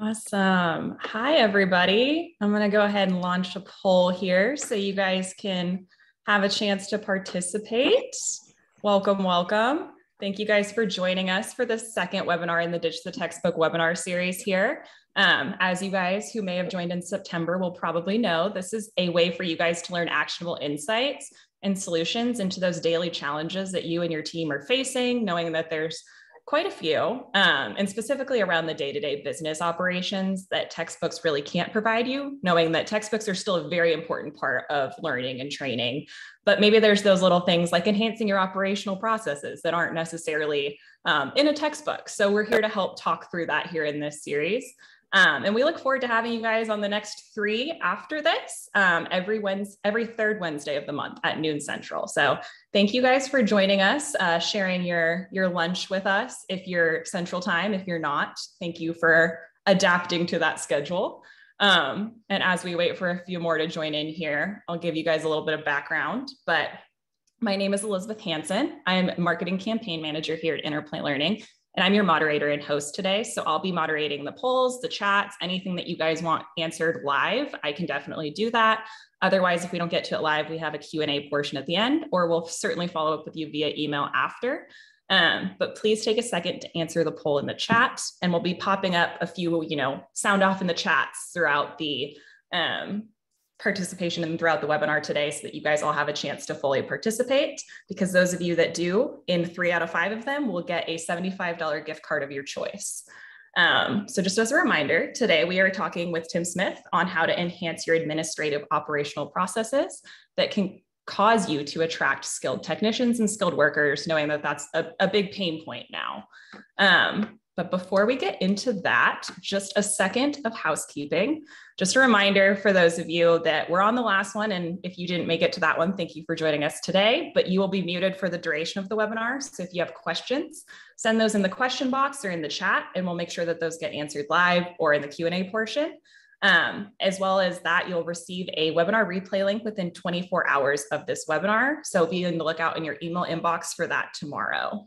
Awesome. Hi, everybody. I'm going to go ahead and launch a poll here so you guys can have a chance to participate. Welcome, welcome. Thank you guys for joining us for the second webinar in the Ditch the Textbook webinar series here. Um, as you guys who may have joined in September will probably know, this is a way for you guys to learn actionable insights and solutions into those daily challenges that you and your team are facing, knowing that there's quite a few, um, and specifically around the day to day business operations that textbooks really can't provide you, knowing that textbooks are still a very important part of learning and training. But maybe there's those little things like enhancing your operational processes that aren't necessarily um, in a textbook. So we're here to help talk through that here in this series. Um, and we look forward to having you guys on the next three after this um, every Wednesday, every third Wednesday of the month at noon central. So thank you guys for joining us, uh, sharing your your lunch with us. If you're central time, if you're not, thank you for adapting to that schedule. Um, and as we wait for a few more to join in here, I'll give you guys a little bit of background. But my name is Elizabeth Hansen. I'm marketing campaign manager here at Interplay Learning. And I'm your moderator and host today. So I'll be moderating the polls, the chats, anything that you guys want answered live. I can definitely do that. Otherwise, if we don't get to it live, we have a Q&A portion at the end, or we'll certainly follow up with you via email after. Um, but please take a second to answer the poll in the chat, and we'll be popping up a few, you know, sound off in the chats throughout the um, participation throughout the webinar today so that you guys all have a chance to fully participate because those of you that do in three out of five of them will get a $75 gift card of your choice. Um, so just as a reminder, today we are talking with Tim Smith on how to enhance your administrative operational processes that can cause you to attract skilled technicians and skilled workers, knowing that that's a, a big pain point now. Um, but before we get into that, just a second of housekeeping. Just a reminder for those of you that we're on the last one. And if you didn't make it to that one, thank you for joining us today. But you will be muted for the duration of the webinar. So if you have questions, send those in the question box or in the chat, and we'll make sure that those get answered live or in the Q&A portion. Um, as well as that, you'll receive a webinar replay link within 24 hours of this webinar. So be on the lookout in your email inbox for that tomorrow.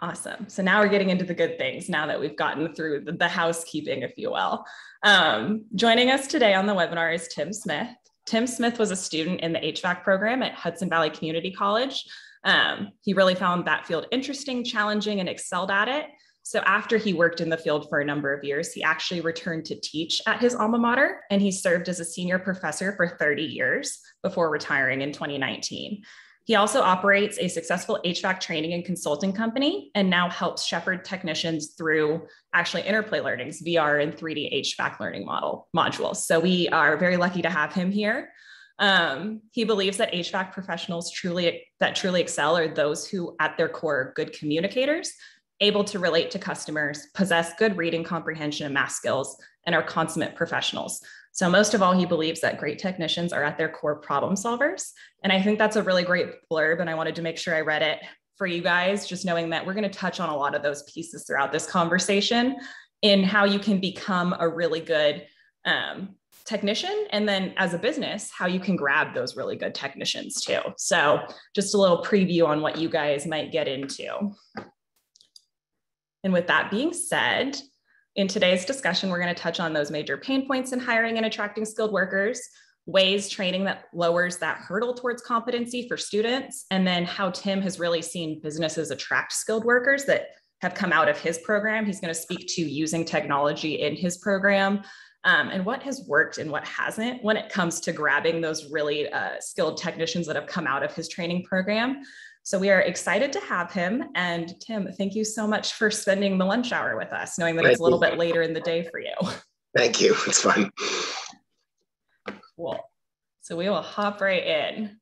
Awesome. So now we're getting into the good things now that we've gotten through the, the housekeeping, if you will. Um, joining us today on the webinar is Tim Smith. Tim Smith was a student in the HVAC program at Hudson Valley Community College. Um, he really found that field interesting, challenging, and excelled at it. So after he worked in the field for a number of years, he actually returned to teach at his alma mater, and he served as a senior professor for 30 years before retiring in 2019. He also operates a successful HVAC training and consulting company and now helps shepherd technicians through actually Interplay Learning's VR and 3D HVAC learning model modules. So we are very lucky to have him here. Um, he believes that HVAC professionals truly that truly excel are those who at their core are good communicators, able to relate to customers, possess good reading comprehension and math skills, and are consummate professionals. So, most of all, he believes that great technicians are at their core problem solvers. And I think that's a really great blurb. And I wanted to make sure I read it for you guys, just knowing that we're going to touch on a lot of those pieces throughout this conversation in how you can become a really good um, technician. And then as a business, how you can grab those really good technicians too. So, just a little preview on what you guys might get into. And with that being said, in today's discussion, we're going to touch on those major pain points in hiring and attracting skilled workers, ways training that lowers that hurdle towards competency for students, and then how Tim has really seen businesses attract skilled workers that have come out of his program. He's going to speak to using technology in his program um, and what has worked and what hasn't when it comes to grabbing those really uh, skilled technicians that have come out of his training program. So we are excited to have him. And Tim, thank you so much for spending the lunch hour with us, knowing that thank it's a little you. bit later in the day for you. Thank you. It's fun. Cool. So we will hop right in.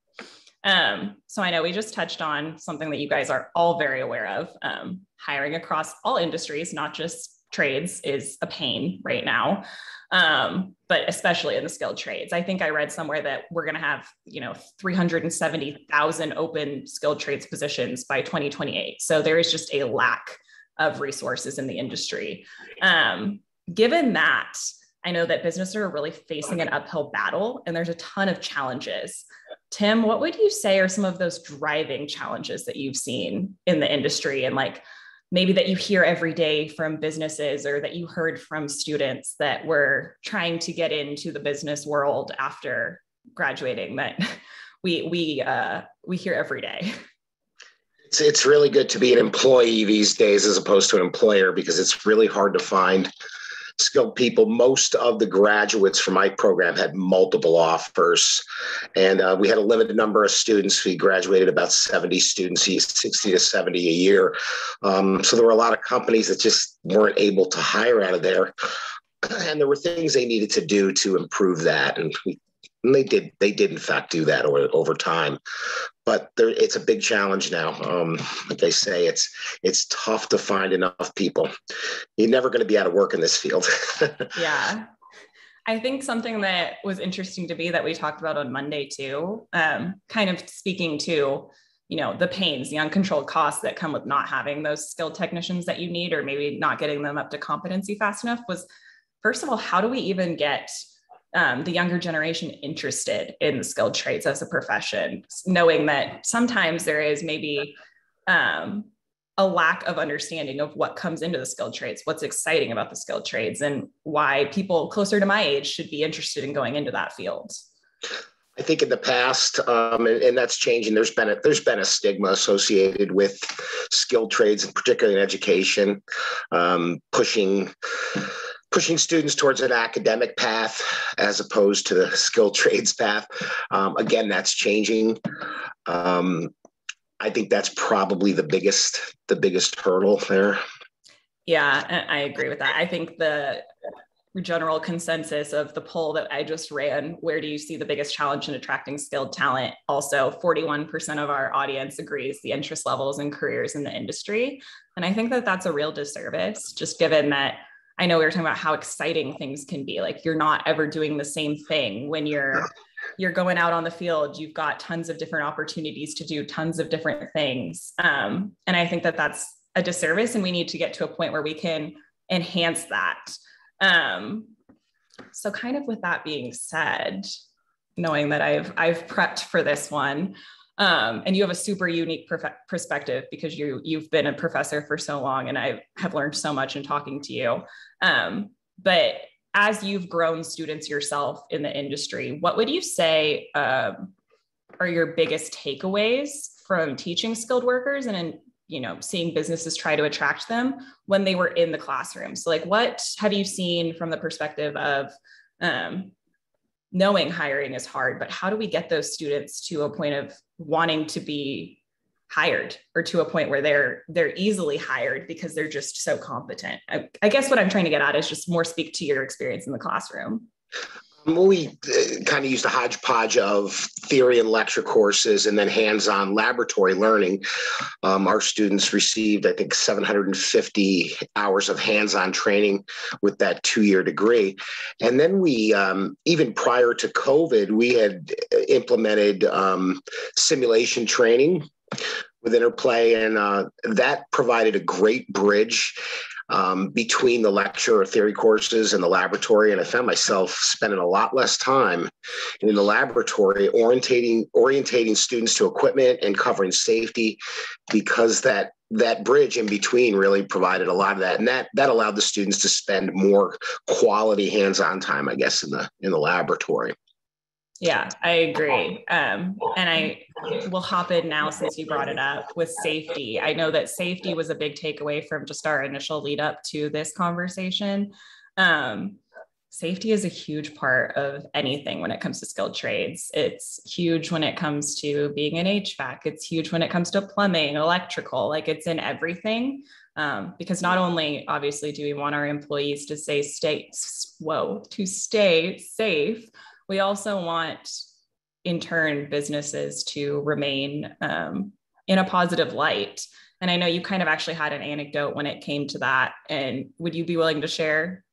Um, so I know we just touched on something that you guys are all very aware of. Um, hiring across all industries, not just trades, is a pain right now um, but especially in the skilled trades. I think I read somewhere that we're going to have, you know, 370,000 open skilled trades positions by 2028. So there is just a lack of resources in the industry. Um, given that, I know that businesses are really facing an uphill battle and there's a ton of challenges. Tim, what would you say are some of those driving challenges that you've seen in the industry and like maybe that you hear every day from businesses or that you heard from students that were trying to get into the business world after graduating that we we uh, we hear every day. It's, it's really good to be an employee these days as opposed to an employer because it's really hard to find skilled people. Most of the graduates from my program had multiple offers, and uh, we had a limited number of students. We graduated about 70 students, 60 to 70 a year. Um, so there were a lot of companies that just weren't able to hire out of there. And there were things they needed to do to improve that. And we and they did they did in fact do that over, over time but there, it's a big challenge now. Um, like they say it's it's tough to find enough people. You're never going to be out of work in this field. Yeah. I think something that was interesting to me that we talked about on monday too um, kind of speaking to you know the pains the uncontrolled costs that come with not having those skilled technicians that you need or maybe not getting them up to competency fast enough was first of all how do we even get um, the younger generation interested in skilled trades as a profession, knowing that sometimes there is maybe um, a lack of understanding of what comes into the skilled trades, what's exciting about the skilled trades, and why people closer to my age should be interested in going into that field. I think in the past, um, and, and, that's changing. There's been a there's been a stigma associated with skilled trades, and particularly in education, um, pushing pushing students towards an academic path as opposed to the skilled trades path. Um, again, that's changing. Um, I think that's probably the biggest the biggest hurdle there. Yeah, I agree with that. I think the general consensus of the poll that I just ran, where do you see the biggest challenge in attracting skilled talent? Also, 41% of our audience agrees the interest levels and careers in the industry. And I think that that's a real disservice, just given that I know we were talking about how exciting things can be. Like you're not ever doing the same thing when you're you're going out on the field. You've got tons of different opportunities to do tons of different things. Um, and I think that that's a disservice, and we need to get to a point where we can enhance that. Um, so, kind of with that being said, knowing that I've I've prepped for this one, um, and you have a super unique perspective because you you've been a professor for so long and i have learned so much in talking to you. Um, but as you've grown students yourself in the industry what would you say um, are your biggest takeaways from teaching skilled workers and in you know seeing businesses try to attract them when they were in the classroom? So like what have you seen from the perspective of um, knowing hiring is hard, but how do we get those students to a point of wanting to be hired or to a point where they're they're easily hired because they're just so competent? I, I guess what I'm trying to get at is just more speak to your experience in the classroom we uh, kind of used a hodgepodge of theory and lecture courses and then hands-on laboratory learning. Um, our students received, I think, 750 hours of hands-on training with that two-year degree. And then we, um, even prior to COVID, we had implemented um, simulation training with Interplay, and uh, that provided a great bridge um, between the lecture or theory courses and the laboratory. And I found myself spending a lot less time in the laboratory orientating orientating students to equipment and covering safety because that that bridge in between really provided a lot of that and that that allowed the students to spend more quality hands-on time i guess in the in the laboratory yeah, I agree. Um, and I will hop in now since you brought it up with safety. I know that safety was a big takeaway from just our initial lead up to this conversation. Um, safety is a huge part of anything when it comes to skilled trades. It's huge when it comes to being an HVAC, it's huge when it comes to plumbing, electrical, like it's in everything. Um, because not only obviously do we want our employees to say stay whoa to stay safe we also want, in turn, businesses to remain um, in a positive light. And I know you kind of actually had an anecdote when it came to that. And would you be willing to share?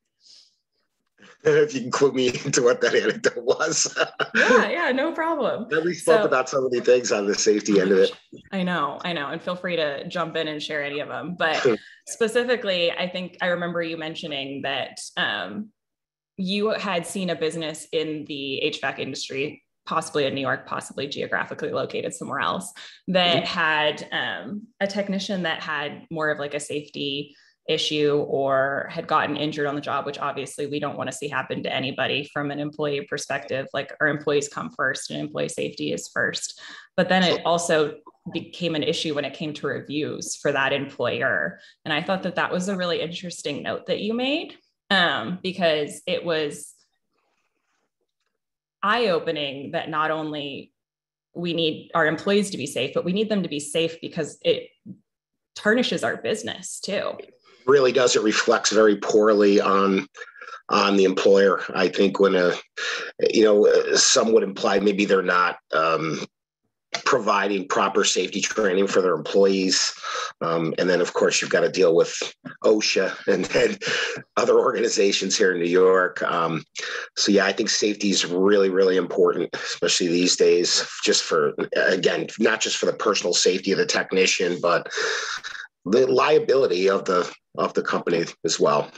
If you can clue me into what that anecdote was. yeah, yeah, no problem. we spoke so, about so many things on the safety end of it. I know, I know. And feel free to jump in and share any of them. But specifically, I think I remember you mentioning that um, you had seen a business in the HVAC industry possibly in New York, possibly geographically located somewhere else, that mm-hmm. had um, a technician that had more of like a safety issue or had gotten injured on the job, which obviously we don't want to see happen to anybody from an employee perspective. Like our employees come first and employee safety is first. But then it also became an issue when it came to reviews for that employer. And I thought that that was a really interesting note that you made um, because it was eye opening that not only we need our employees to be safe, but we need them to be safe because it tarnishes our business too really does. It reflects very poorly on on the employer. I think when a you know some would imply maybe they're not um, providing proper safety training for their employees. Um, and then, of course, you've got to deal with OSHA and then other organizations here in New York. Um, so, yeah, I think safety is really, really important, especially these days, just for, again, not just for the personal safety of the technician, but the liability of the of the company as well.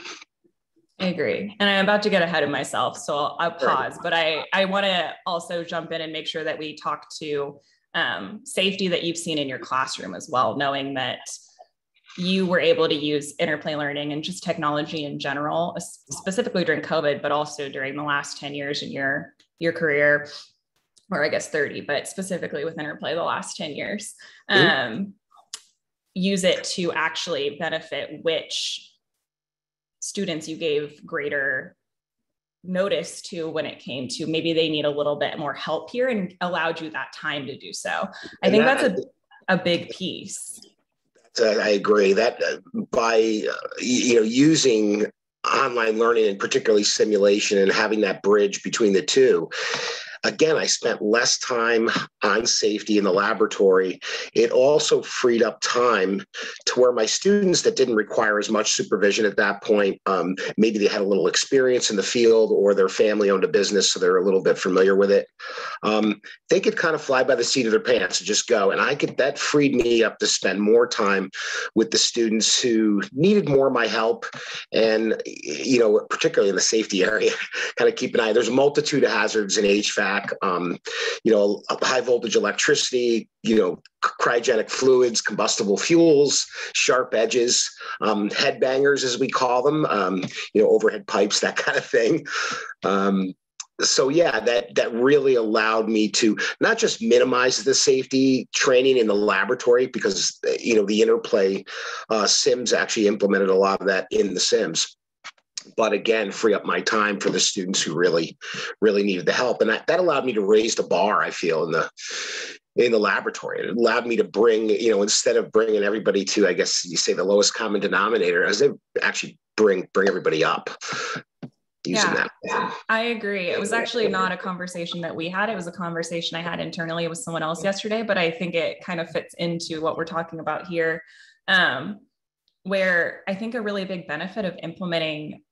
I agree. And I'm about to get ahead of myself, so I'll, I'll pause. But I, I want to also jump in and make sure that we talk to um, safety that you've seen in your classroom as well, knowing that you were able to use interplay learning and just technology in general, specifically during COVID, but also during the last 10 years in your, your career, or I guess 30, but specifically with interplay the last 10 years. Um, use it to actually benefit which students you gave greater notice to when it came to maybe they need a little bit more help here and allowed you that time to do so. I think that, that's a, a big piece. I agree that uh, by uh, you know using online learning and particularly simulation and having that bridge between the two Again, I spent less time on safety in the laboratory. It also freed up time to where my students that didn't require as much supervision at that point, um, maybe they had a little experience in the field or their family owned a business, so they're a little bit familiar with it. Um, they could kind of fly by the seat of their pants and just go. And I could, that freed me up to spend more time with the students who needed more of my help. And, you know, particularly in the safety area, kind of keep an eye. There's a multitude of hazards in HVAC um, you know, high voltage electricity, you know, cryogenic fluids, combustible fuels, sharp edges, um, head bangers, as we call them, um, you know, overhead pipes, that kind of thing. Um, so yeah, that that really allowed me to not just minimize the safety training in the laboratory because you know the interplay uh, sims actually implemented a lot of that in the sims but again free up my time for the students who really really needed the help and that, that allowed me to raise the bar i feel in the in the laboratory it allowed me to bring you know instead of bringing everybody to i guess you say the lowest common denominator as they actually bring bring everybody up yeah, I agree. It was actually not a conversation that we had. It was a conversation I had internally with someone else yesterday, but I think it kind of fits into what we're talking about here. Um, where I think a really big benefit of implementing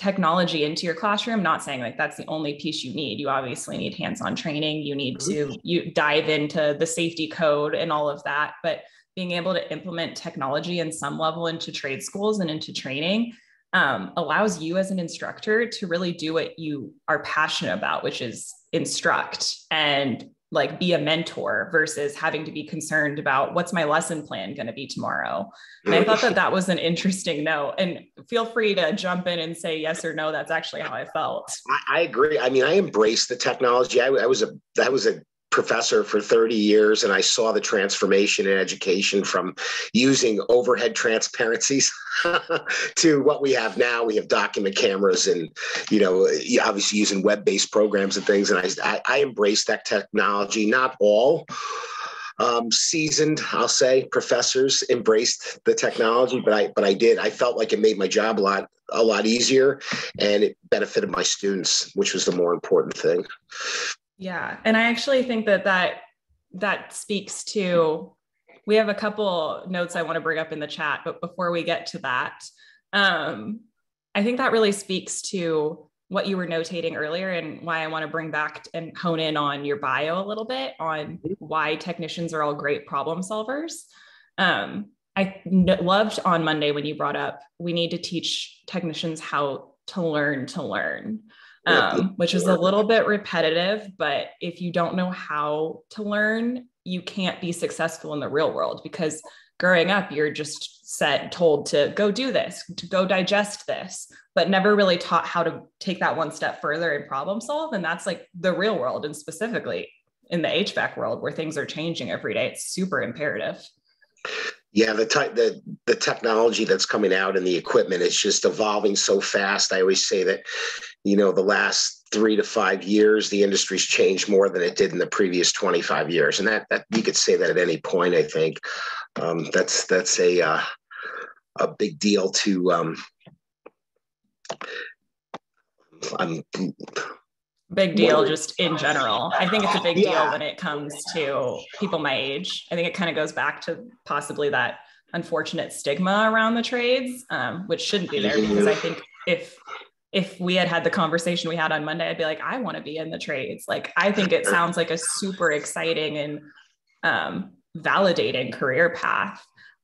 technology into your classroom not saying like that's the only piece you need. You obviously need hands-on training. You need to mm-hmm. you dive into the safety code and all of that. But being able to implement technology in some level into trade schools and into training um, allows you as an instructor to really do what you are passionate about which is instruct and like be a mentor versus having to be concerned about what's my lesson plan going to be tomorrow. And I thought that that was an interesting note. And feel free to jump in and say yes or no. That's actually how I felt. I, I agree. I mean, I embrace the technology. I, I was a that was a professor for 30 years and I saw the transformation in education from using overhead transparencies to what we have now. We have document cameras and, you know, obviously using web-based programs and things. And I, I embrace that technology, not all. Um, seasoned, I'll say, professors embraced the technology, but I but I did. I felt like it made my job a lot a lot easier, and it benefited my students, which was the more important thing. Yeah. And I actually think that that that speaks to we have a couple notes I want to bring up in the chat, but before we get to that, um, I think that really speaks to what you were notating earlier and why I want to bring back and hone in on your bio a little bit on why technicians are all great problem solvers. Um, I loved on Monday when you brought up we need to teach technicians how to learn to learn um, which is a little bit repetitive. But if you don't know how to learn, you can't be successful in the real world because growing up, you're just set, told to go do this, to go digest this, but never really taught how to take that one step further and problem solve. And that's like the real world. And specifically in the HVAC world where things are changing every day, it's super imperative. Yeah, the the the technology that's coming out and the equipment is just evolving so fast. I always say that, you know, the last three to five years, the industry's changed more than it did in the previous 25 years. And that, that you could say that at any point, I think. Um, that's that's a uh, a big deal to um, I'm big deal just in general. I think it's a big yeah. deal when it comes to people my age. I think it kind of goes back to possibly that unfortunate stigma around the trades, um, which shouldn't be there because I think if if we had had the conversation we had on Monday, I'd be like, I want to be in the trades. Like, I think it sounds like a super exciting and um, validating career path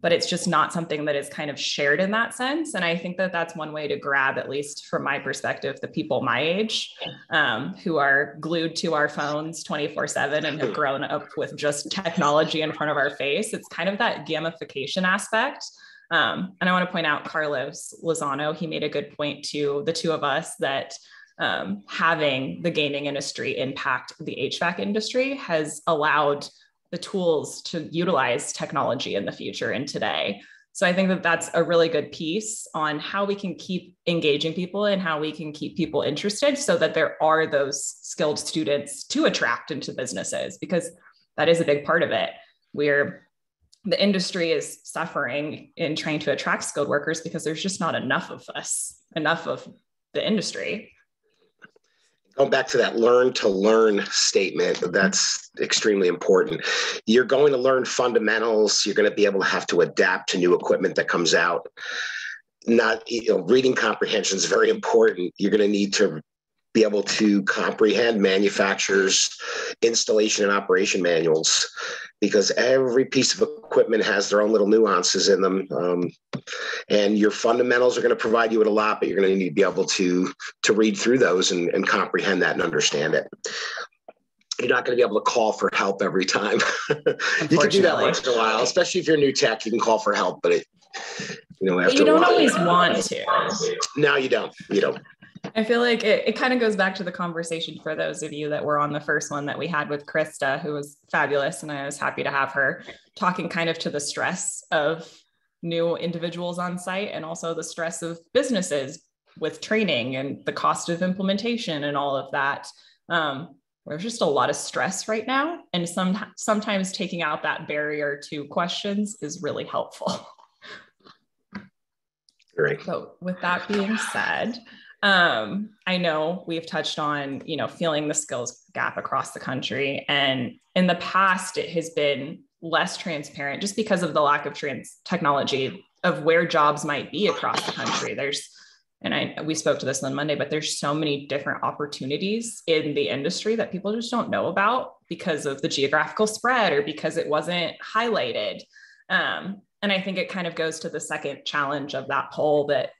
but it's just not something that is kind of shared in that sense. And I think that that's one way to grab, at least from my perspective, the people my age um, who are glued to our phones 24 7 and have grown up with just technology in front of our face. It's kind of that gamification aspect. Um, and I want to point out Carlos Lozano, he made a good point to the two of us that um, having the gaming industry impact the HVAC industry has allowed the tools to utilize technology in the future and today. So I think that that's a really good piece on how we can keep engaging people and how we can keep people interested so that there are those skilled students to attract into businesses because that is a big part of it. We're the industry is suffering in trying to attract skilled workers because there's just not enough of us, enough of the industry going back to that learn to learn statement mm-hmm. that's extremely important. You're going to learn fundamentals. You're going to be able to have to adapt to new equipment that comes out. Not you know reading comprehension is very important. You're going to need to be able to comprehend manufacturers installation and operation manuals because every piece of equipment has their own little nuances in them. Um, and your fundamentals are going to provide you with a lot but you're going to need to be able to to read through those and, and comprehend that and understand it. You're not going to be able to call for help every time. You can do that once in a while especially if you're new tech you can call for help but it you know after you don't always want to. no you don't you don't I feel like it, it kind of goes back to the conversation for those of you that were on the first one that we had with Krista, who was fabulous. And I was happy to have her talking kind of to the stress of new individuals on site and also the stress of businesses with training and the cost of implementation and all of that. Um, there's just a lot of stress right now. And some, sometimes taking out that barrier to questions is really helpful. Great. So, with that being said, um, I know we've touched on, you know, feeling the skills gap across the country. And in the past, it has been less transparent just because of the lack of trans technology of where jobs might be across the country. There's, and I we spoke to this on Monday, but there's so many different opportunities in the industry that people just don't know about because of the geographical spread or because it wasn't highlighted. Um, and I think it kind of goes to the second challenge of that poll that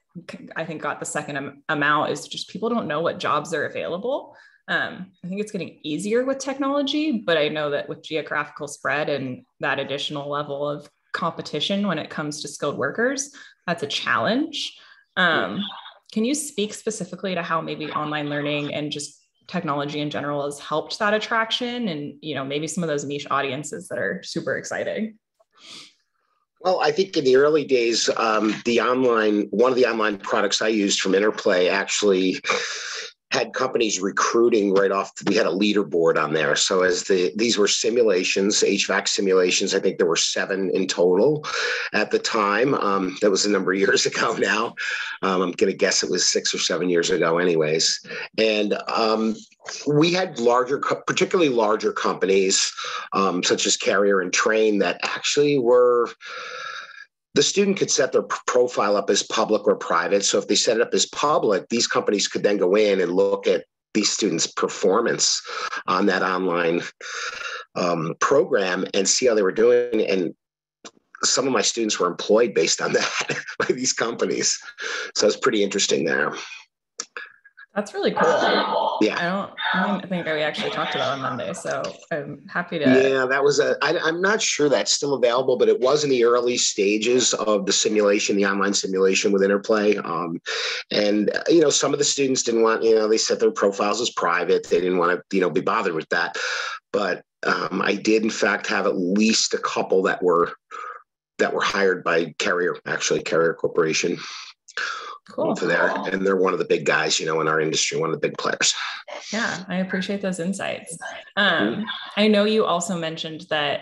I think got the second amount is just people don't know what jobs are available. Um, I think it's getting easier with technology, but I know that with geographical spread and that additional level of competition when it comes to skilled workers, that's a challenge. Um, can you speak specifically to how maybe online learning and just technology in general has helped that attraction and you know maybe some of those niche audiences that are super exciting? Well, I think in the early days, um, the online one of the online products I used from Interplay actually had companies recruiting right off. We had a leaderboard on there. So as the these were simulations, HVAC simulations. I think there were seven in total at the time. Um, that was a number of years ago now. Um, I'm going to guess it was six or seven years ago, anyways. And um, we had larger, particularly larger companies um, such as Carrier and Trane that actually were the student could set their profile up as public or private. So if they set it up as public, these companies could then go in and look at these students' performance on that online um, program and see how they were doing. And some of my students were employed based on that by these companies. So it's pretty interesting there. That's really cool. Yeah. I don't, I don't think we actually talked about on Monday. So I'm happy to. Yeah, that was a. I, I'm not sure that's still available, but it was in the early stages of the simulation, the online simulation with Interplay. Um, and, uh, you know, some of the students didn't want, you know, they set their profiles as private. They didn't want to, you know, be bothered with that. But um, I did, in fact, have at least a couple that were that were hired by Carrier, actually Carrier Corporation cool. for there, and they're one of the big guys, you know, in our industry, one of the big players. Yeah, I appreciate those insights. Um, I know you also mentioned that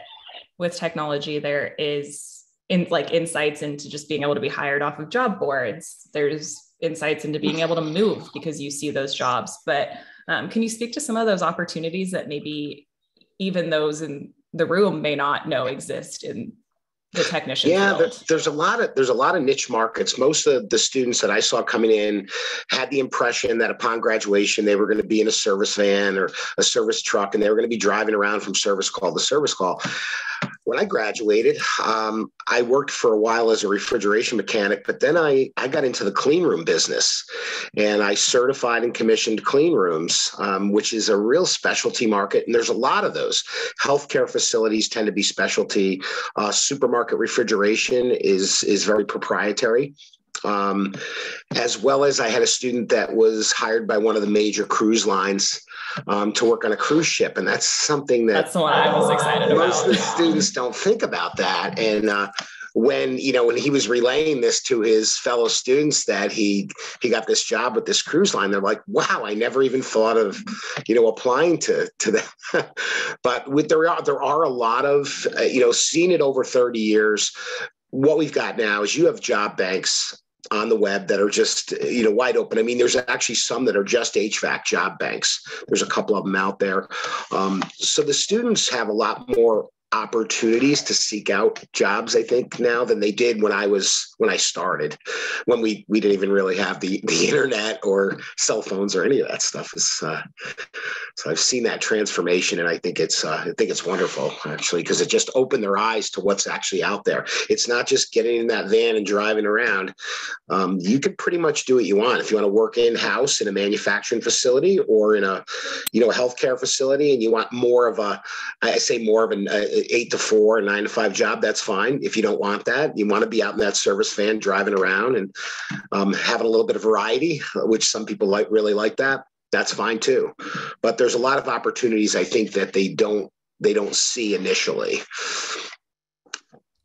with technology, there is in like insights into just being able to be hired off of job boards. There's insights into being able to move because you see those jobs. But um, can you speak to some of those opportunities that maybe even those in the room may not know exist in the technician yeah there, there's a lot of there's a lot of niche markets. Most of the students that i saw coming in had the impression that upon graduation they were going to be in a service van or a service truck and they were going to be driving around from service call to service call when I graduated, um, I worked for a while as a refrigeration mechanic, but then I, I got into the clean room business and I certified and commissioned clean rooms, um, which is a real specialty market. And there's a lot of those. Healthcare facilities tend to be specialty. Uh, supermarket refrigeration is, is very proprietary. Um, as well as I had a student that was hired by one of the major cruise lines um, to work on a cruise ship, and that's something that that's the one I was excited about. Most of the students don't think about that, and uh, when you know when he was relaying this to his fellow students that he he got this job with this cruise line, they're like, "Wow, I never even thought of you know applying to to that." but with there are there are a lot of uh, you know seeing it over thirty years. What we've got now is you have job banks on the web that are just you know wide open. I mean, there's actually some that are just HVAC job banks. There's a couple of them out there. Um, so the students have a lot more opportunities to seek out jobs i think now than they did when i was when i started when we we didn't even really have the the internet or cell phones or any of that stuff. Is uh, so i've seen that transformation and i think it's uh, i think it's wonderful actually because it just opened their eyes to what's actually out there. It's not just getting in that van and driving around. Um, you can pretty much do what you want. If you want to work in house in a manufacturing facility or in a you know a healthcare facility and you want more of a i say more of an a, eight to four, nine to five job, that's fine. If you don't want that, you want to be out in that service van driving around and um, having a little bit of variety, which some people like really like that. That's fine too. But there's a lot of opportunities I think that they don't they don't see initially.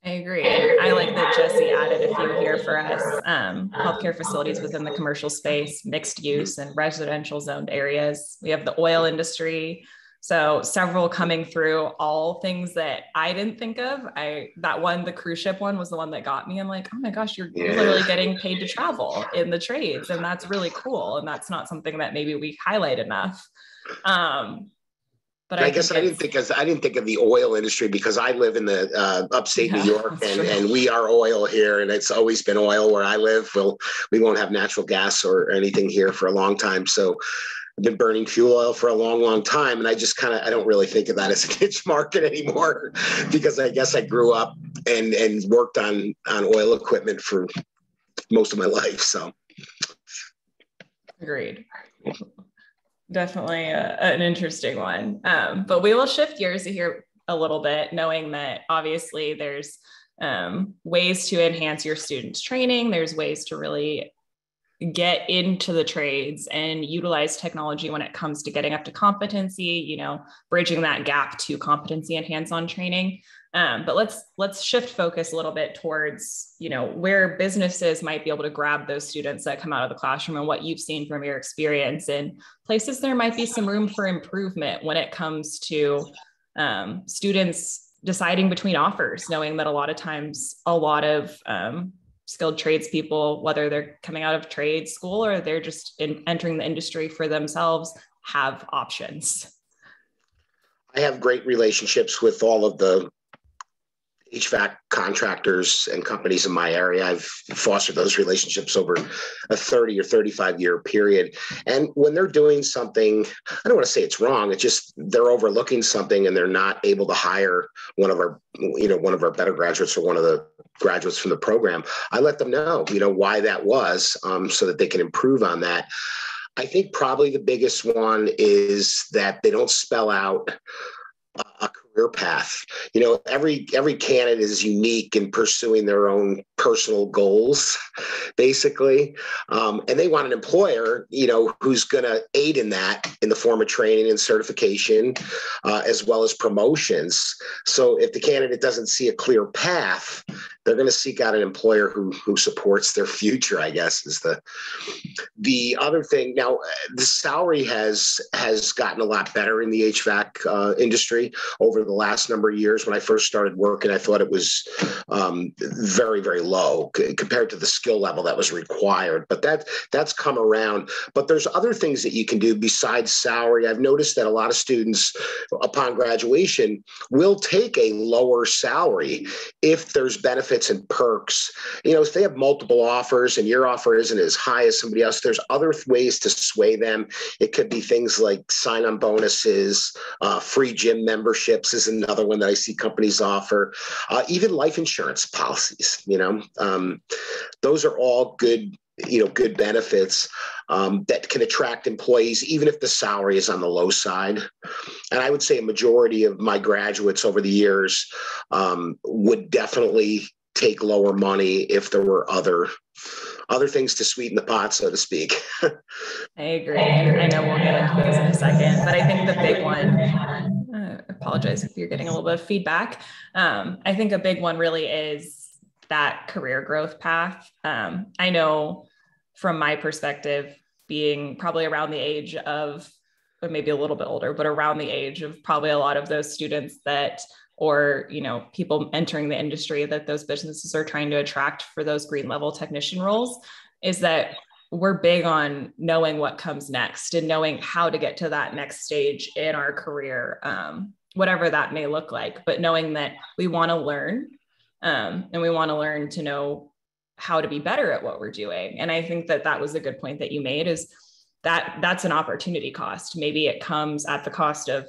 I agree. I like that Jesse added a few here for us. Um, healthcare facilities within the commercial space, mixed use and residential zoned areas. We have the oil industry, so several coming through, all things that I didn't think of. I that one, the cruise ship one, was the one that got me. I'm like, oh my gosh, you're, yeah. literally getting paid to travel in the trades, and that's really cool. And that's not something that maybe we highlight enough. Um, but I, I guess I didn't think of I didn't think of the oil industry because I live in the uh, upstate yeah, New York and, and we are oil here and it's always been oil where I live. We'll we won't have natural gas or anything here for a long time. So been burning fuel oil for a long, long time. And I just kind of I don't really think of that as a niche market anymore because I guess I grew up and and worked on on oil equipment for most of my life. So agreed. Definitely a, an interesting one. Um, but we will shift gears here a little bit, knowing that obviously there's um, ways to enhance your students' training. There's ways to really get into the trades and utilize technology when it comes to getting up to competency you know bridging that gap to competency and hands-on training. Um, but let's let's shift focus a little bit towards you know where businesses might be able to grab those students that come out of the classroom and what you've seen from your experience and places there might be some room for improvement when it comes to um, students deciding between offers knowing that a lot of times a lot of um, skilled tradespeople, whether they're coming out of trade school or they're just in, entering the industry for themselves, have options. I have great relationships with all of the HVAC contractors and companies in my area. I've fostered those relationships over a 30 or 35 year period. And when they're doing something, I don't want to say it's wrong, it's just they're overlooking something and they're not able to hire one of our, you know, one of our better graduates or one of the graduates from the program. I let them know, you know, why that was um, so that they can improve on that. I think probably the biggest one is that they don't spell out career path. You know, every every candidate is unique in pursuing their own personal goals, basically, um, and they want an employer, you know, who's going to aid in that in the form of training and certification, uh, as well as promotions. So, if the candidate doesn't see a clear path, they're going to seek out an employer who who supports their future. I guess is the the other thing. Now, the salary has has gotten a lot better in the HVAC uh, industry over the last number of years. When I first started working, I thought it was um, very very low c- compared to the skill level that was required. But that that's come around. But there's other things that you can do besides salary. I've noticed that a lot of students, upon graduation, will take a lower salary if there's benefits and perks. You know, if they have multiple offers and your offer isn't as high as somebody else, there's other ways to sway them. It could be things like sign on bonuses, uh, free gym memberships is another one that I see companies offer, uh, even life insurance policies. You know, um, those are all good you know good benefits um, that can attract employees even if the salary is on the low side and i would say a majority of my graduates over the years um, would definitely take lower money if there were other other things to sweeten the pot, so to speak. I agree. I know we'll get into those in a second, but I think the big one, uh, apologize if you're getting a little bit of feedback. Um, I think a big one really is that career growth path. Um, I know from my perspective, being probably around the age of, or maybe a little bit older, but around the age of probably a lot of those students that or you know people entering the industry that those businesses are trying to attract for those green level technician roles is that we're big on knowing what comes next and knowing how to get to that next stage in our career um, whatever that may look like but knowing that we want to learn um, and we want to learn to know how to be better at what we're doing and i think that that was a good point that you made is that that's an opportunity cost maybe it comes at the cost of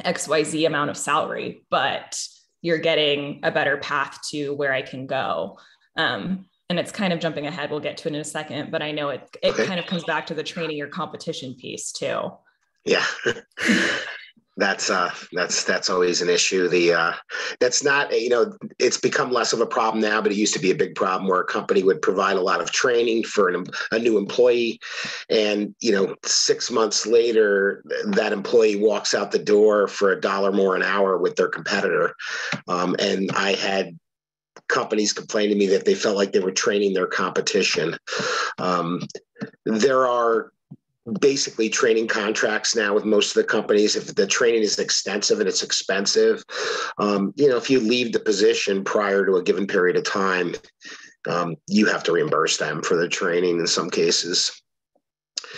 XYZ amount of salary, but you're getting a better path to where I can go. Um, and it's kind of jumping ahead. We'll get to it in a second, but I know it it okay. kind of comes back to the training your competition piece too. Yeah. that's uh that's that's always an issue. The uh that's not you know it's become less of a problem now but it used to be a big problem where a company would provide a lot of training for an, a new employee. And you know six months later that employee walks out the door for a dollar more an hour with their competitor. Um, and i had companies complain to me that they felt like they were training their competition. Um, there are basically training contracts now with most of the companies. If the training is extensive and it's expensive, um, you know, if you leave the position prior to a given period of time, um, you have to reimburse them for the training in some cases.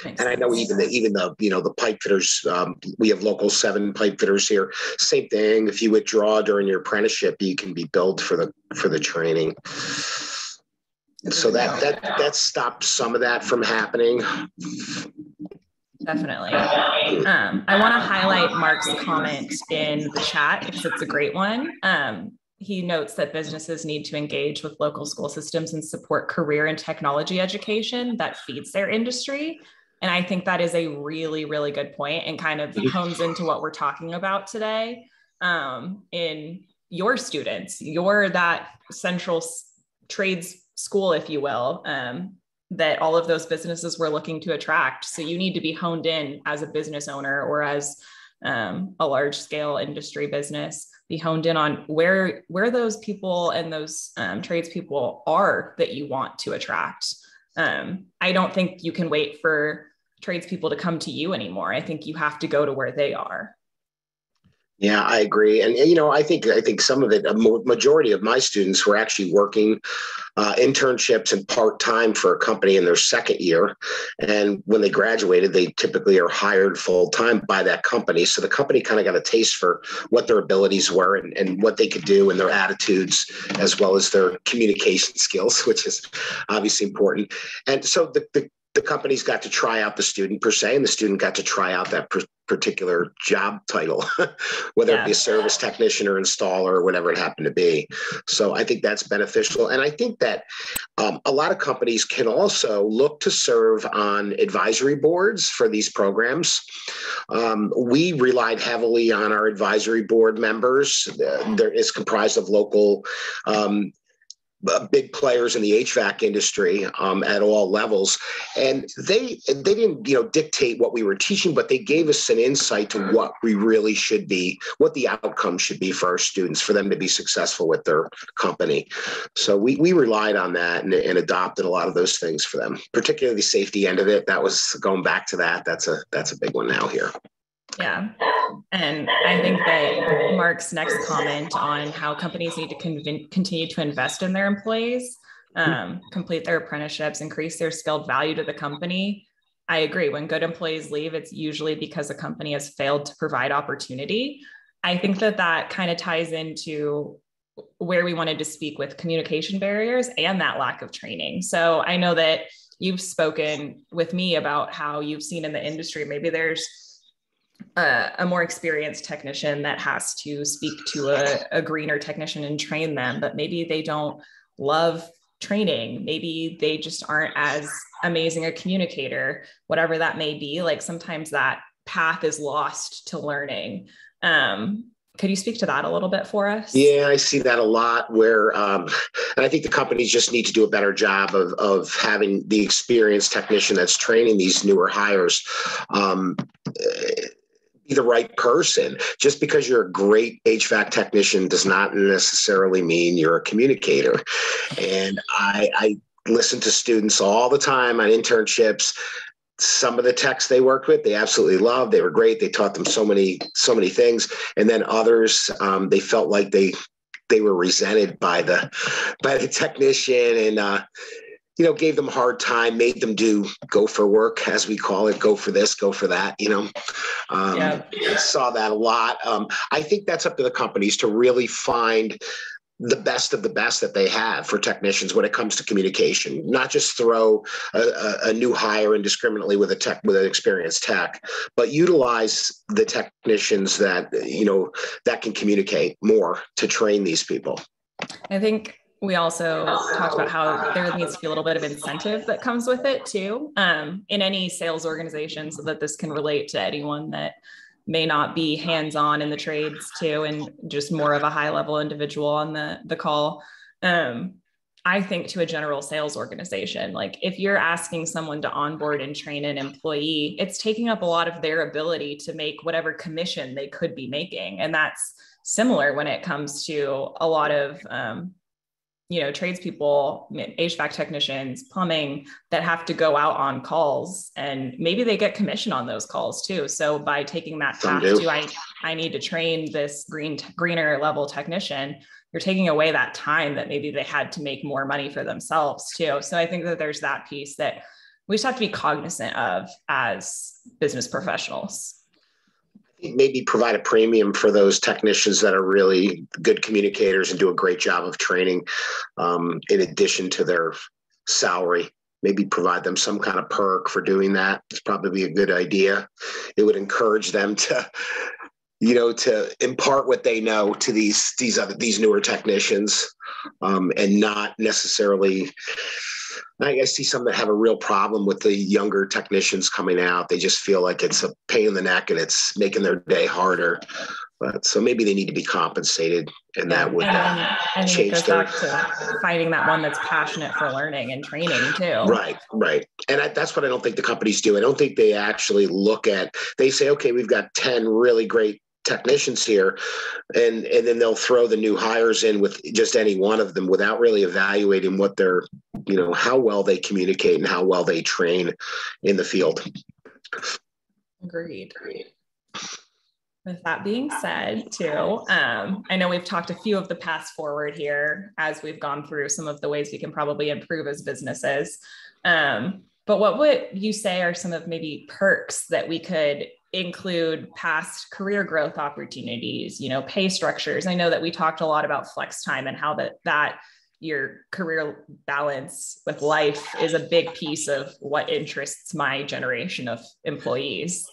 Makes and I know even the even the you know the pipe fitters um, we have local seven pipe fitters here. Same thing. If you withdraw during your apprenticeship, you can be billed for the for the training. And so that that that stopped some of that from happening. Definitely. Um, I want to highlight Mark's comment in the chat because it's a great one. Um, he notes that businesses need to engage with local school systems and support career and technology education that feeds their industry. And I think that is a really, really good point and kind of mm-hmm. hones into what we're talking about today um, in your students. You're that central trades school, if you will, um, that all of those businesses were looking to attract. So you need to be honed in as a business owner or as um, a large scale industry business, be honed in on where where those people and those um, tradespeople are that you want to attract. Um, I don't think you can wait for tradespeople to come to you anymore. I think you have to go to where they are. Yeah, I agree, and you know, I think I think some of it, a majority of my students were actually working uh, internships and part time for a company in their second year, and when they graduated, they typically are hired full time by that company. So the company kind of got a taste for what their abilities were and, and what they could do, and their attitudes, as well as their communication skills, which is obviously important. And so the, the the companies got to try out the student per se, and the student got to try out that per- particular job title, whether yeah. it be a service technician or installer or whatever it happened to be. So I think that's beneficial. And I think that um, a lot of companies can also look to serve on advisory boards for these programs. Um, we relied heavily on our advisory board members. Uh, there is comprised of local um, big players in the HVAC industry um, at all levels, and they they didn't you know dictate what we were teaching, but they gave us an insight to what we really should be, what the outcome should be for our students, for them to be successful with their company. So we we relied on that and, and adopted a lot of those things for them, particularly the safety end of it. That was going back to that. That's a that's a big one now here. Yeah. And I think that Mark's next comment on how companies need to con- continue to invest in their employees, um, complete their apprenticeships, increase their skilled value to the company. I agree. When good employees leave, it's usually because a company has failed to provide opportunity. I think that that kind of ties into where we wanted to speak with communication barriers and that lack of training. So I know that you've spoken with me about how you've seen in the industry, maybe there's a, a, more experienced technician that has to speak to a, a greener technician and train them, but maybe they don't love training. Maybe they just aren't as amazing a communicator, whatever that may be. Like sometimes that path is lost to learning. Um, could you speak to that a little bit for us? Yeah, I see that a lot where, um, and I think the companies just need to do a better job of, of having the experienced technician that's training these newer hires. Um, be the right person. Just because you're a great HVAC technician does not necessarily mean you're a communicator. And I, I listen to students all the time on internships some of the techs they worked with they absolutely loved they were great they taught them so many so many things and then others um, they felt like they they were resented by the by the technician and uh, you know, gave them a hard time, made them do go for work, as we call it, go for this, go for that. You know, um, yeah. I saw that a lot. Um, I think that's up to the companies to really find the best of the best that they have for technicians when it comes to communication not just throw a, a, a, new hire indiscriminately with a tech with an experienced tech but utilize the technicians that you know that can communicate more to train these people i think we also talked about how there needs to be a little bit of incentive that comes with it too um, in any sales organization so that this can relate to anyone that may not be hands-on in the trades too and just more of a high level individual on the the call. Um, i think to a general sales organization like if you're asking someone to onboard and train an employee it's taking up a lot of their ability to make whatever commission they could be making. And that's similar when it comes to a lot of um, you know tradespeople hvac technicians plumbing that have to go out on calls and maybe they get commission on those calls too. So by taking that path to i i need to train this green greener level technician you're taking away that time that maybe they had to make more money for themselves too. So i think that there's that piece that we just have to be cognizant of as business professionals maybe provide a premium for those technicians that are really good communicators and do a great job of training um, in addition to their salary. Maybe provide them some kind of perk for doing that. It's probably a good idea. It would encourage them to you know to impart what they know to these these other these newer technicians um, and not necessarily I, see some that have a real problem with the younger technicians coming out. They just feel like it's a pain in the neck and it's making their day harder. But so maybe they need to be compensated, and that would uh, and change it their... back to finding that one that's passionate for learning and training too. Right, right, and I, that's what I don't think the companies do. I don't think they actually look at. They say, okay, we've got ten really great technicians here and and then they'll throw the new hires in with just any one of them without really evaluating what they're you know how well they communicate and how well they train in the field. Agreed. With that being said too um, i know we've talked a few of the paths forward here as we've gone through some of the ways we can probably improve as businesses. Um, but what would you say are some of maybe perks that we could include past career growth opportunities, you know, pay structures. I know that we talked a lot about flex time and how that that your career balance with life is a big piece of what interests my generation of employees.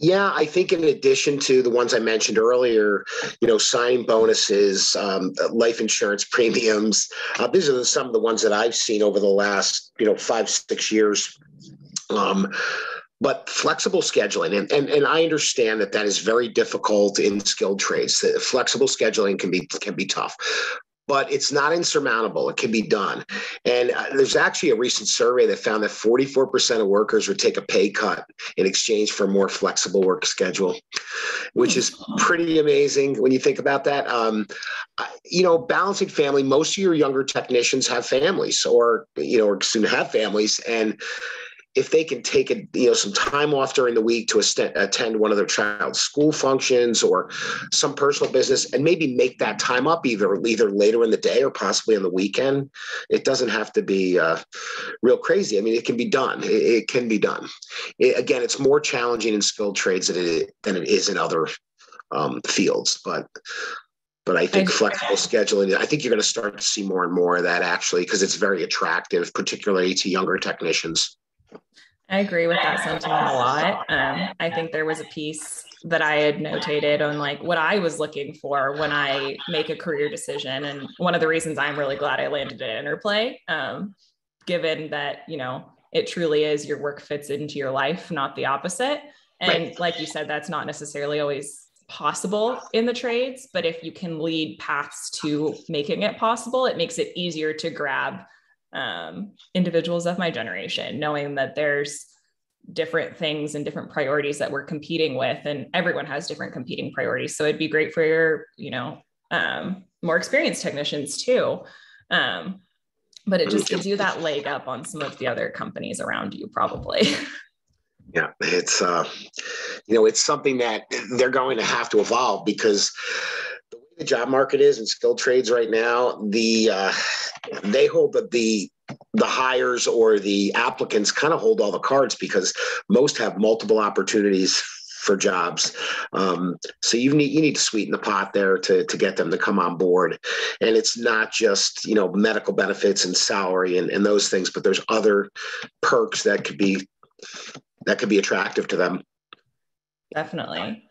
Yeah, I think in addition to the ones I mentioned earlier, you know, signing bonuses, um, life insurance premiums, uh, these are some of the ones that I've seen over the last, you know, five, six years. Um, but flexible scheduling and, and and i understand that that is very difficult in skilled trades flexible scheduling can be can be tough but it's not insurmountable. It can be done. And uh, there's actually a recent survey that found that 44% of workers would take a pay cut in exchange for a more flexible work schedule, which is pretty amazing when you think about that. Um, you know, balancing family, most of your younger technicians have families or, you know, or soon have families. And if they can take a, you know some time off during the week to attend one of their child's school functions or some personal business and maybe make that time up either either later in the day or possibly on the weekend it doesn't have to be uh, real crazy. I mean it can be done. It, it can be done. It, again it's more challenging in skilled trades than it, than it is in other um, fields but but I think flexible scheduling, I think you're going to start to see more and more of that actually, because it's very attractive, particularly to younger technicians. I agree with that sentiment a lot. Um, I think there was a piece that I had notated on like what I was looking for when I make a career decision. And one of the reasons I'm really glad I landed at Interplay, um, given that, you know, it truly is your work fits into your life, not the opposite. And right. like you said, that's not necessarily always possible in the trades, but if you can lead paths to making it possible, it makes it easier to grab um, individuals of my generation, knowing that there's different things and different priorities that we're competing with, and everyone has different competing priorities. So it'd be great for your, you know, um, more experienced technicians too. Um, but it just gives you that leg up on some of the other companies around you, probably. Yeah, it's uh, you know, it's something that they're going to have to evolve because the job market is in skilled trades right now, the uh, they hold the, the the hires or the applicants kind of hold all the cards because most have multiple opportunities for jobs. Um, so you need you need to sweeten the pot there to to get them to come on board. And it's not just you know medical benefits and salary and, and those things, but there's other perks that could be that could be attractive to them. Definitely.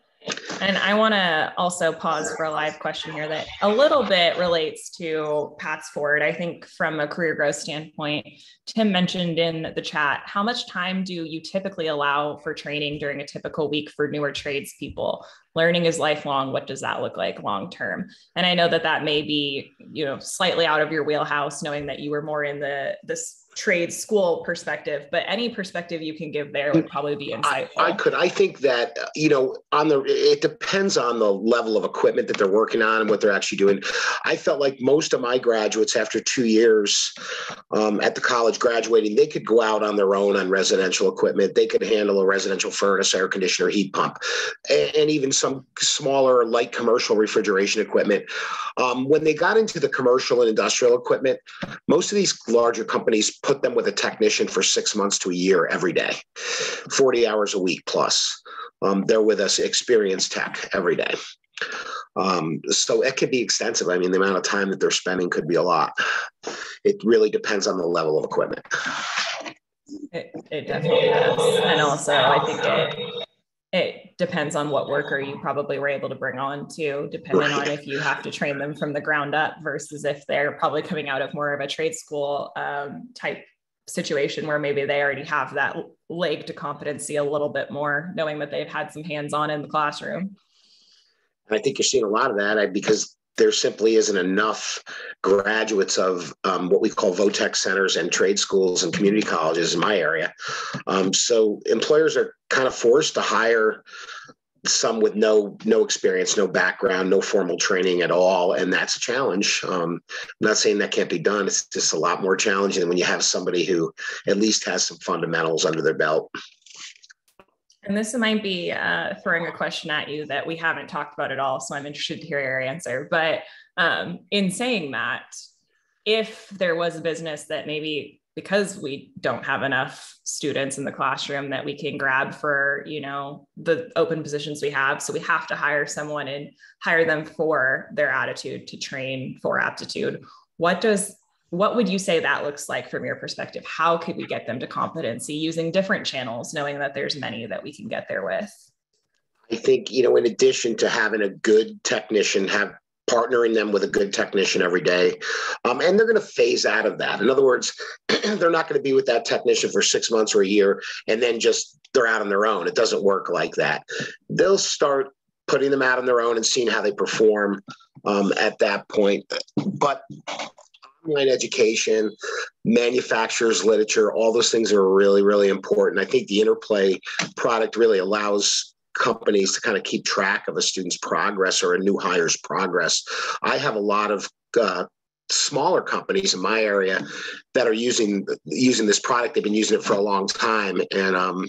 And I want to also pause for a live question here that a little bit relates to paths forward. I think from a career growth standpoint, Tim mentioned in the chat, how much time do you typically allow for training during a typical week for newer tradespeople? Learning is lifelong. What does that look like long term? And I know that that may be, you know, slightly out of your wheelhouse, knowing that you were more in the this trade school perspective, but any perspective you can give there would probably be insightful. I, I, could. I think that you know, on the it depends on the level of equipment that they're working on and what they're actually doing. I felt like most of my graduates, after two years um, at the college graduating, they could go out on their own on residential equipment. They could handle a residential furnace, air conditioner, heat pump, and, and even some smaller light commercial refrigeration equipment. Um, when they got into the commercial and industrial equipment, most of these larger companies put them with a technician for six months to a year every day, 40 hours a week plus. Um, they're with us, experienced tech every day. Um, so it could be extensive. I mean, the amount of time that they're spending could be a lot. It really depends on the level of equipment. It, it definitely does. And also, I think it it depends on what worker you probably were able to bring on too, depending on if you have to train them from the ground up versus if they're probably coming out of more of a trade school um, type situation where maybe they already have that leg to competency a little bit more, knowing that they've had some hands on in the classroom. I think you're seeing a lot of that because there simply isn't enough graduates of um, what we call vo-tech centers and trade schools and community colleges in my area. Um, so employers are kind of forced to hire some with no no experience, no background, no formal training at all, and that's a challenge. Um, I'm not saying that can't be done. It's just a lot more challenging when you have somebody who at least has some fundamentals under their belt. And this might be uh, throwing a question at you that we haven't talked about at all. So I'm interested to hear your answer. But um, in saying that, if there was a business that maybe because we don't have enough students in the classroom that we can grab for you know the open positions we have so we have to hire someone and hire them for their attitude to train for aptitude what does what would you say that looks like from your perspective how could we get them to competency using different channels knowing that there's many that we can get there with i think you know in addition to having a good technician have partnering them with a good technician every day. Um, and they're going to phase out of that. In other words, they're not going to be with that technician for six months or a year and then just they're out on their own. It doesn't work like that. They'll start putting them out on their own and seeing how they perform um, at that point. But online education, manufacturers literature, all those things are really, really important. I think the interplay product really allows companies to kind of keep track of a student's progress or a new hire's progress. I have a lot of uh, smaller companies in my area that are using using this product. They've been using it for a long time, and um,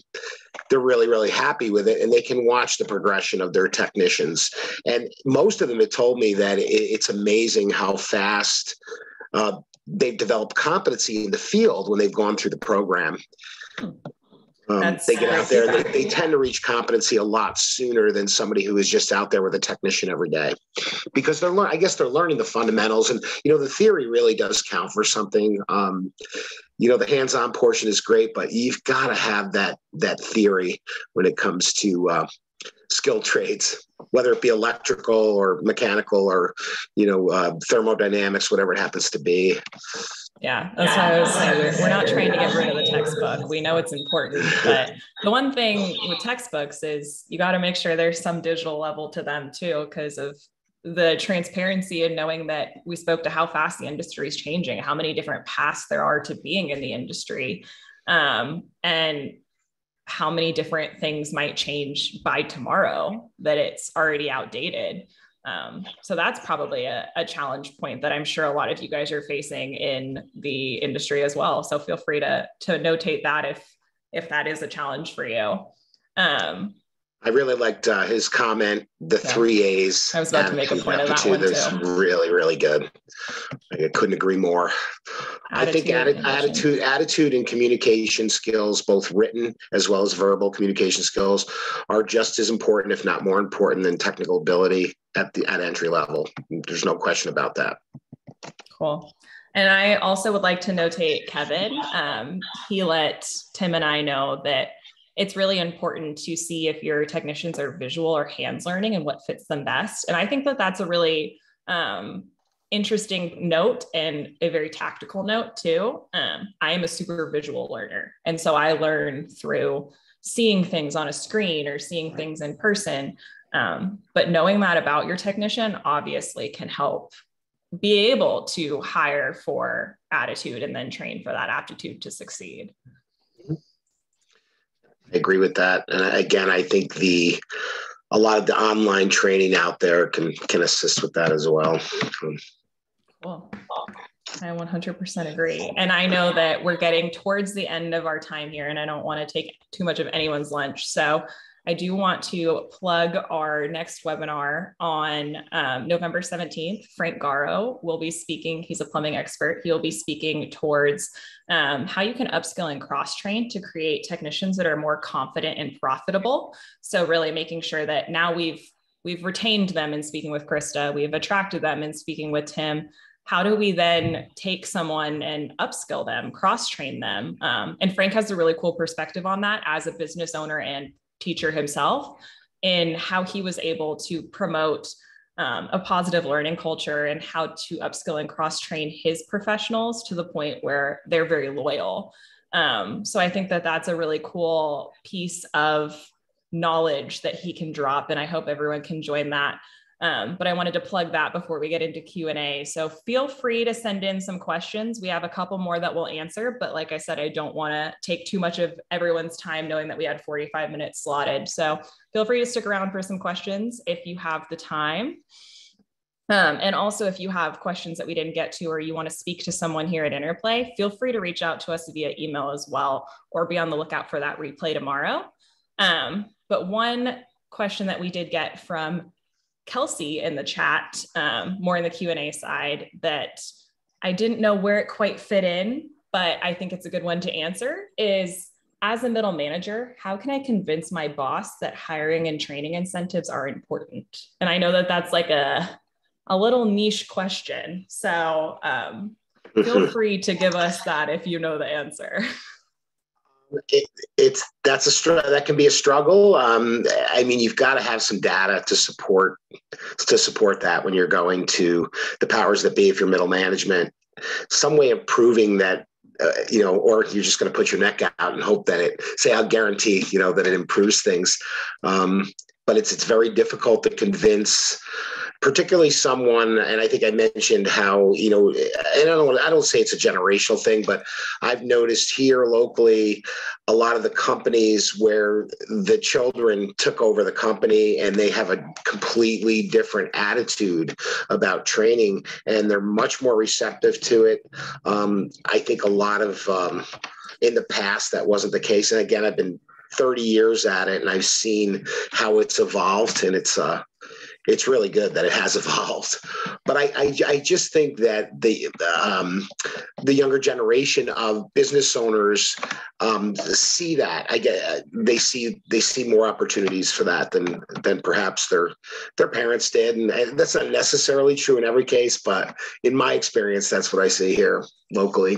they're really really happy with it. And they can watch the progression of their technicians. And most of them have told me that it, it's amazing how fast. Uh, they've developed competency in the field when they've gone through the program. Um, they get out there and they, they tend to reach competency a lot sooner than somebody who is just out there with a technician every day because they're learning i guess they're learning the fundamentals. And you know the theory really does count for something. Um, you know the hands-on portion is great but you've got to have that that theory when it comes to uh, skilled trades whether it be electrical or mechanical or you know uh, thermodynamics whatever it happens to be yeah, that's yeah. what I was saying. We're not trying to get rid of the textbook. We know it's important, but the one thing with textbooks is you got to make sure there's some digital level to them too, because of the transparency and knowing that we spoke to how fast the industry is changing, how many different paths there are to being in the industry, um, and how many different things might change by tomorrow that it's already outdated. Um, so that's probably a, a, challenge point that I'm sure a lot of you guys are facing in the industry as well. So feel free to to notate that if if that is a challenge for you. Um, I really liked uh, his comment. The yeah. three A's. I was about to make a point of that one too. Really, really good. I couldn't agree more. Attitude I think atti- attitude, attitude, and communication skills, both written as well as verbal communication skills, are just as important, if not more important, than technical ability at the at entry level. There's no question about that. Cool. And I also would like to notate Kevin. Um, he let Tim and I know that it's really important to see if your technicians are visual or hands learning and what fits them best. And I think that that's a really um, interesting note and a very tactical note too. Um, I am a super visual learner. And so I learn through seeing things on a screen or seeing things in person. Um, but knowing that about your technician obviously can help be able to hire for attitude and then train for that aptitude to succeed. I agree with that. And again, I think the a lot of the online training out there can can assist with that as well. Cool. I 100% agree. And I know that we're getting towards the end of our time here, and I don't want to take too much of anyone's lunch. So I do want to plug our next webinar on um, November 17th. Frank Garo will be speaking. He's a plumbing expert. He'll be speaking towards um, how you can upskill and cross train to create technicians that are more confident and profitable. So really making sure that now we've we've retained them in speaking with Krista, we've attracted them in speaking with Tim. How do we then take someone and upskill them, cross train them? Um, and Frank has a really cool perspective on that as a business owner and teacher himself in how he was able to promote um, a positive learning culture and how to upskill and cross train his professionals to the point where they're very loyal. Um, so I think that that's a really cool piece of knowledge that he can drop, and I hope everyone can join that um, but I wanted to plug that before we get into Q&A. So feel free to send in some questions. We have a couple more that we'll answer, but like I said, I don't want to take too much of everyone's time knowing that we had 45 minutes slotted. So feel free to stick around for some questions if you have the time. Um, and also, if you have questions that we didn't get to, or you want to speak to someone here at Interplay, feel free to reach out to us via email as well, or be on the lookout for that replay tomorrow. Um, but one question that we did get from Kelsey in the chat, um, more in the Q and A side, that I didn't know where it quite fit in, but I think it's a good one to answer. Is as a middle manager, how can I convince my boss that hiring and training incentives are important? And I know that that's like a a little niche question. So um, feel free to give us that if you know the answer. It, it's that's a str- that can be a struggle. Um, I mean, you've got to have some data to support to support that when you're going to the powers that be. If you're middle management, some way of proving that uh, you know, or you're just going to put your neck out and hope that it say I'll guarantee you know that it improves things. Um, but it's it's very difficult to convince particularly someone and i think i mentioned how you know and i don't i don't say it's a generational thing but i've noticed here locally a lot of the companies where the children took over the company and they have a completely different attitude about training and they're much more receptive to it. Um, i think a lot of um, in the past that wasn't the case. And again i've been 30 years at it and I've seen how it's evolved and it's uh it's really good that it has evolved. But I, I, I just think that the um, the younger generation of business owners um, see that. I get they see they see more opportunities for that than than perhaps their their parents did, and that's not necessarily true in every case. But in my experience, that's what I see here locally.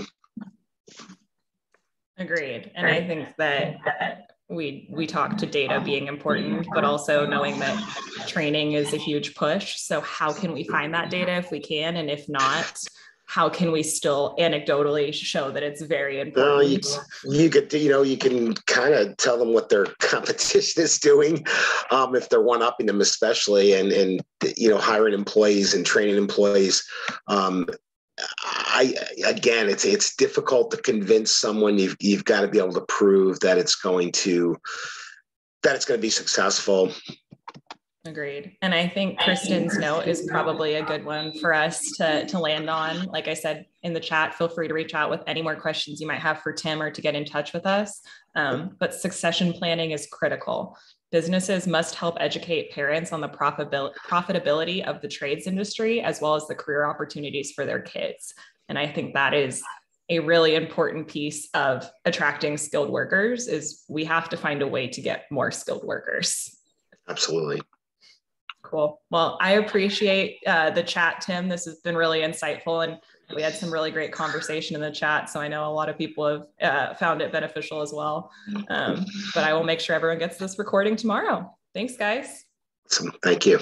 Agreed, and I think that we we talk to data being important but also knowing that training is a huge push so how can we find that data if we can and if not how can we still anecdotally show that it's very important? Well, you, you could, you know, you can kind of tell them what their competition is doing, um, if they're one upping them, especially, and and you know, hiring employees and training employees. Um, I again, it's it's difficult to convince someone. You've you've got to be able to prove that it's going to that it's going to be successful. Agreed. And I think Kristen's note is probably a good one for us to, to land on. Like I said in the chat, feel free to reach out with any more questions you might have for Tim or to get in touch with us. Um, but succession planning is critical. Businesses must help educate parents on the profitability of the trades industry as well as the career opportunities for their kids. And I think that is a really important piece of attracting skilled workers is we have to find a way to get more skilled workers. Absolutely. Cool. Well, I appreciate uh, the chat, Tim. This has been really insightful and we had some really great conversation in the chat. So I know a lot of people have uh, found it beneficial as well. Um, but I will make sure everyone gets this recording tomorrow. Thanks, guys. Awesome. Thank you.